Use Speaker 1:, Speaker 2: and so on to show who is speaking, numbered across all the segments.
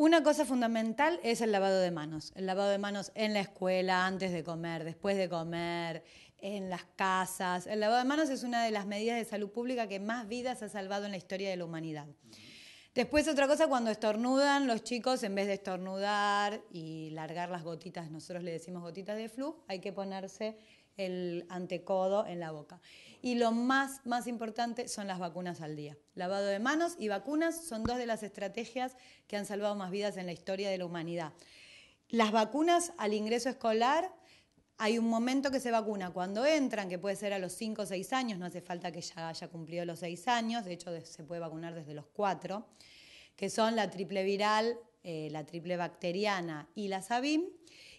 Speaker 1: Una cosa fundamental es el lavado de manos. El lavado de manos en la escuela, antes de comer, después de comer, en las casas. El lavado de manos es una de las medidas de salud pública que más vidas ha salvado en la historia de la humanidad. Después otra cosa, cuando estornudan, los chicos en vez de estornudar y largar las gotitas, nosotros le decimos gotitas de flu, hay que ponerse el antecodo en la boca. Y lo más, más importante son las vacunas al día. Lavado de manos y vacunas son dos de las estrategias que han salvado más vidas en la historia de la humanidad. Las vacunas al ingreso escolar, hay un momento que se vacuna cuando entran, que puede ser a los 5 o 6 años, no hace falta que ya haya cumplido los 6 años, de hecho se puede vacunar desde los 4, que son la triple viral, eh, la triple bacteriana y la SABIM.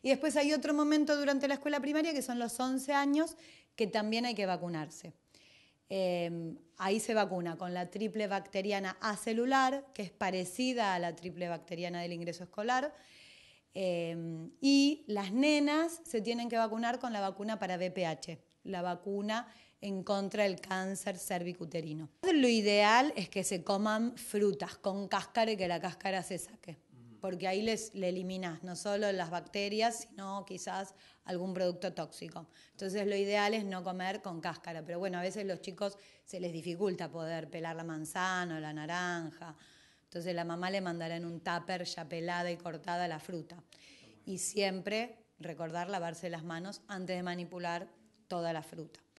Speaker 1: Y después hay otro momento durante la escuela primaria que son los 11 años que también hay que vacunarse. Em, ahí se vacuna con la triple bacteriana acelular, que es parecida a la triple bacteriana del ingreso escolar. Em, y las nenas se tienen que vacunar con la vacuna para VPH, la vacuna en contra del cáncer cervicuterino. Lo ideal es que se coman frutas con cáscara y que la cáscara se saque porque ahí les, le eliminas no solo las bacterias, sino quizás algún producto tóxico. Entonces lo ideal es no comer con cáscara, pero bueno, a veces los chicos se les dificulta poder pelar la manzana o la naranja. Entonces la mamá le mandará en un tupper ya pelada y cortada la fruta. Y siempre recordar lavarse las manos antes de manipular toda la fruta.